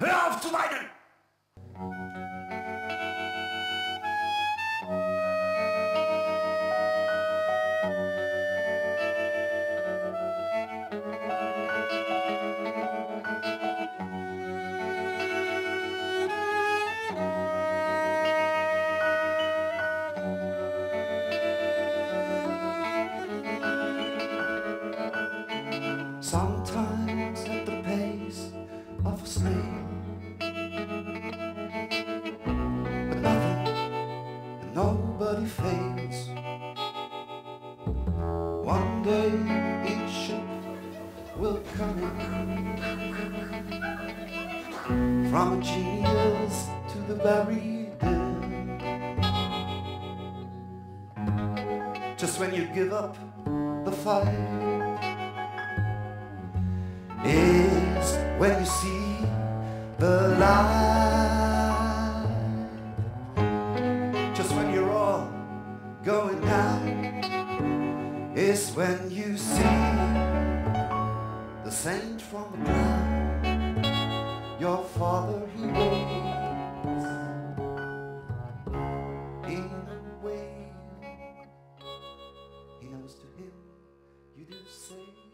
Hör auf zu weinen! Some study fades. One day each ship will come in. From a genius to the very dead. Just when you give up the fight is when you see the light. Going down is when you see the saint from the ground. Your father he waits in a way. He knows to him you do say.